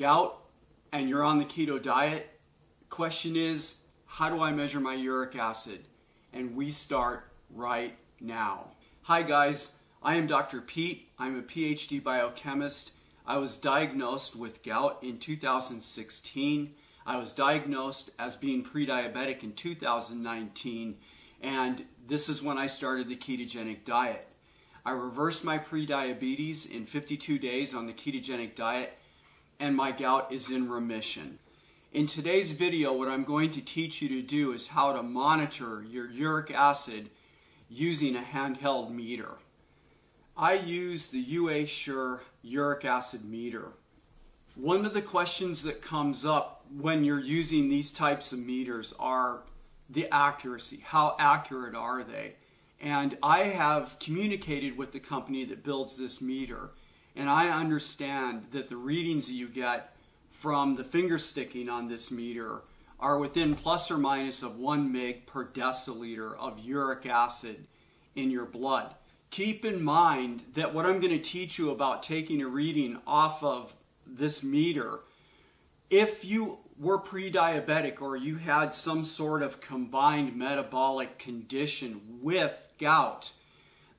gout and you're on the keto diet, question is, how do I measure my uric acid? And we start right now. Hi guys, I am Dr. Pete. I'm a PhD biochemist. I was diagnosed with gout in 2016. I was diagnosed as being pre-diabetic in 2019 and this is when I started the ketogenic diet. I reversed my pre-diabetes in 52 days on the ketogenic diet and my gout is in remission. In today's video, what I'm going to teach you to do is how to monitor your uric acid using a handheld meter. I use the UAsure uric acid meter. One of the questions that comes up when you're using these types of meters are the accuracy. How accurate are they? And I have communicated with the company that builds this meter, and I understand that the readings that you get from the finger sticking on this meter are within plus or minus of 1 meg per deciliter of uric acid in your blood. Keep in mind that what I'm going to teach you about taking a reading off of this meter, if you were pre-diabetic or you had some sort of combined metabolic condition with gout,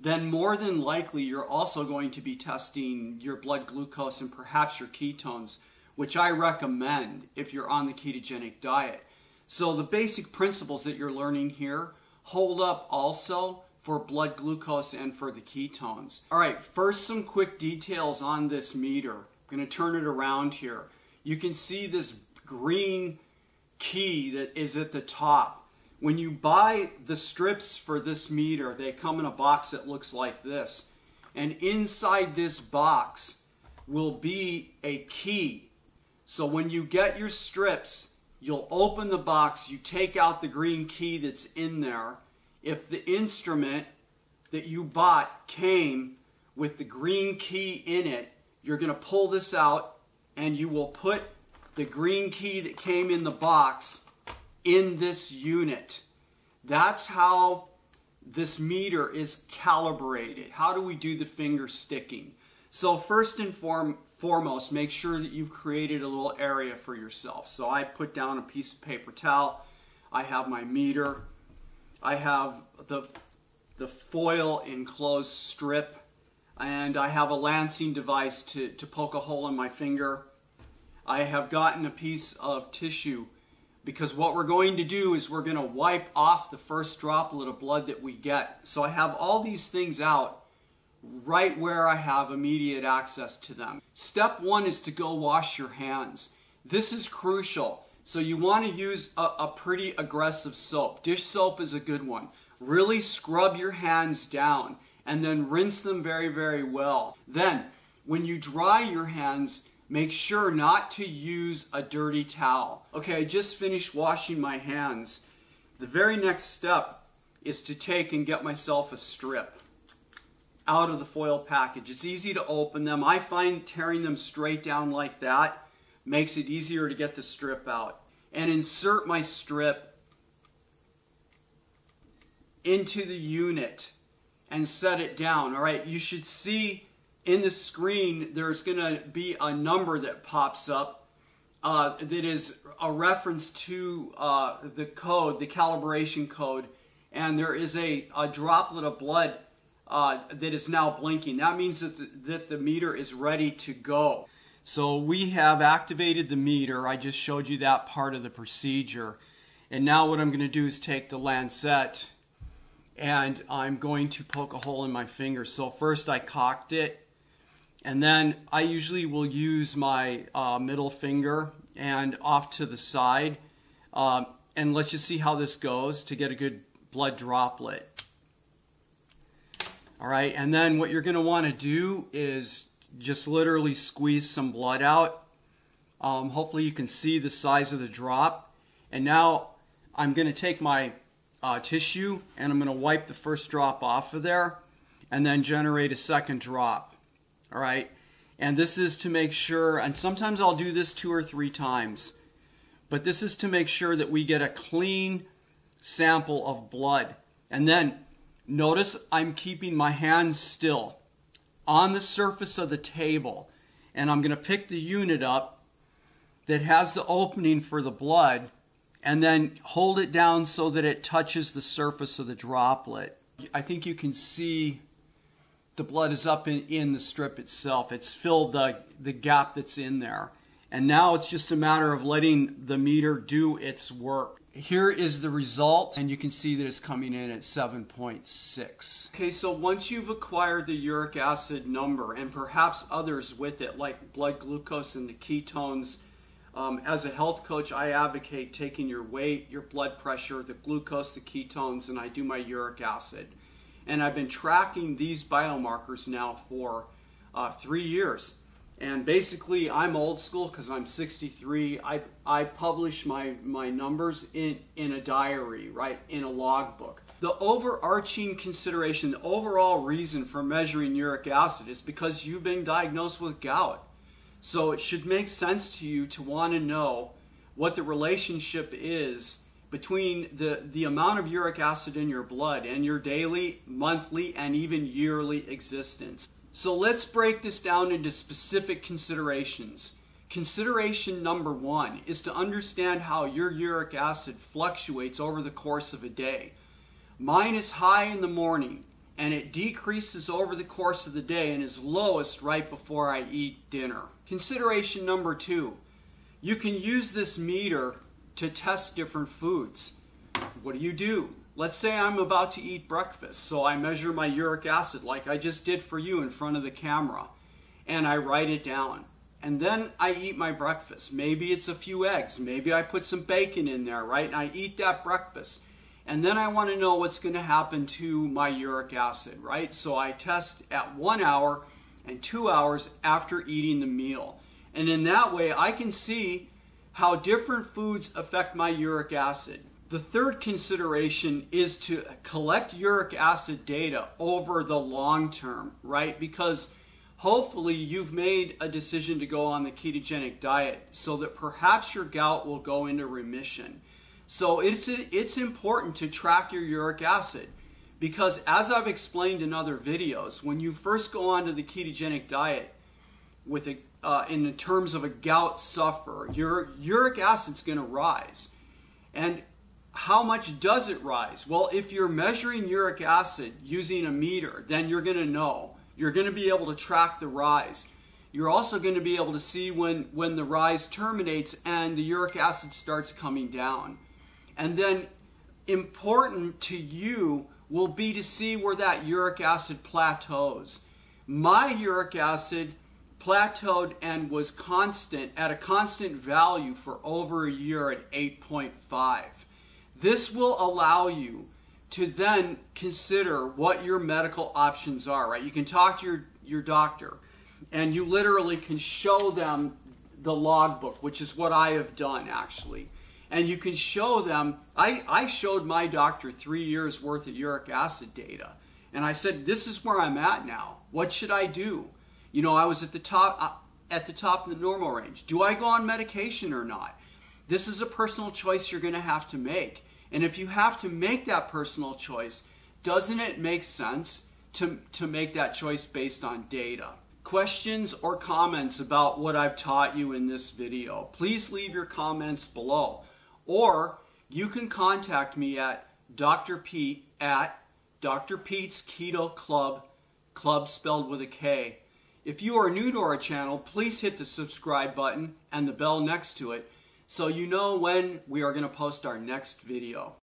then more than likely you're also going to be testing your blood glucose and perhaps your ketones, which I recommend if you're on the ketogenic diet. So the basic principles that you're learning here hold up also for blood glucose and for the ketones. All right, first some quick details on this meter. I'm going to turn it around here. You can see this green key that is at the top. When you buy the strips for this meter, they come in a box that looks like this. And inside this box will be a key. So when you get your strips, you'll open the box, you take out the green key that's in there. If the instrument that you bought came with the green key in it, you're going to pull this out and you will put the green key that came in the box in this unit. That's how this meter is calibrated. How do we do the finger sticking? So first and form, foremost, make sure that you've created a little area for yourself. So I put down a piece of paper towel. I have my meter. I have the, the foil enclosed strip. And I have a lancing device to, to poke a hole in my finger. I have gotten a piece of tissue because what we're going to do is we're going to wipe off the first droplet of blood that we get. So I have all these things out right where I have immediate access to them. Step one is to go wash your hands. This is crucial. So you want to use a, a pretty aggressive soap. Dish soap is a good one. Really scrub your hands down and then rinse them very, very well. Then, when you dry your hands, Make sure not to use a dirty towel. Okay, I just finished washing my hands. The very next step is to take and get myself a strip out of the foil package. It's easy to open them. I find tearing them straight down like that makes it easier to get the strip out. And insert my strip into the unit and set it down. All right, you should see in the screen, there's going to be a number that pops up uh, that is a reference to uh, the code, the calibration code, and there is a, a droplet of blood uh, that is now blinking. That means that the, that the meter is ready to go. So we have activated the meter. I just showed you that part of the procedure. And now what I'm going to do is take the lancet and I'm going to poke a hole in my finger. So first I cocked it and then I usually will use my uh, middle finger and off to the side. Um, and let's just see how this goes to get a good blood droplet. All right, and then what you're going to want to do is just literally squeeze some blood out. Um, hopefully you can see the size of the drop. And now I'm going to take my uh, tissue and I'm going to wipe the first drop off of there and then generate a second drop all right? And this is to make sure, and sometimes I'll do this two or three times, but this is to make sure that we get a clean sample of blood. And then notice I'm keeping my hands still on the surface of the table. And I'm going to pick the unit up that has the opening for the blood and then hold it down so that it touches the surface of the droplet. I think you can see the blood is up in, in the strip itself. It's filled the, the gap that's in there. And now it's just a matter of letting the meter do its work. Here is the result, and you can see that it's coming in at 7.6. Okay, so once you've acquired the uric acid number, and perhaps others with it, like blood glucose and the ketones, um, as a health coach, I advocate taking your weight, your blood pressure, the glucose, the ketones, and I do my uric acid. And I've been tracking these biomarkers now for uh, three years. And basically, I'm old school because I'm 63. I, I publish my, my numbers in, in a diary, right, in a logbook. The overarching consideration, the overall reason for measuring uric acid is because you've been diagnosed with gout. So it should make sense to you to want to know what the relationship is between the, the amount of uric acid in your blood and your daily, monthly, and even yearly existence. So let's break this down into specific considerations. Consideration number one is to understand how your uric acid fluctuates over the course of a day. Mine is high in the morning and it decreases over the course of the day and is lowest right before I eat dinner. Consideration number two, you can use this meter to test different foods. What do you do? Let's say I'm about to eat breakfast, so I measure my uric acid like I just did for you in front of the camera, and I write it down. And then I eat my breakfast. Maybe it's a few eggs, maybe I put some bacon in there, right? And I eat that breakfast. And then I want to know what's going to happen to my uric acid, right? So I test at one hour and two hours after eating the meal. And in that way, I can see how different foods affect my uric acid. The third consideration is to collect uric acid data over the long term, right? Because hopefully you've made a decision to go on the ketogenic diet so that perhaps your gout will go into remission. So it's, it's important to track your uric acid. Because as I've explained in other videos, when you first go onto the ketogenic diet with a, uh, in terms of a gout sufferer, your uric acid's going to rise. And how much does it rise? Well, if you're measuring uric acid using a meter, then you're going to know. You're going to be able to track the rise. You're also going to be able to see when, when the rise terminates and the uric acid starts coming down. And then important to you will be to see where that uric acid plateaus. My uric acid plateaued and was constant at a constant value for over a year at 8.5. This will allow you to then consider what your medical options are, right? You can talk to your, your doctor and you literally can show them the logbook, which is what I have done actually and you can show them. I, I showed my doctor three years worth of uric acid data, and I said, "This is where I'm at now. What should I do?" You know, I was at the top uh, at the top of the normal range. Do I go on medication or not? This is a personal choice you're going to have to make. And if you have to make that personal choice, doesn't it make sense to, to make that choice based on data? Questions or comments about what I've taught you in this video, please leave your comments below. Or you can contact me at Dr. Pete at Dr. Pete's Keto Klub, club spelled with a K. If you are new to our channel, please hit the subscribe button and the bell next to it so you know when we are going to post our next video.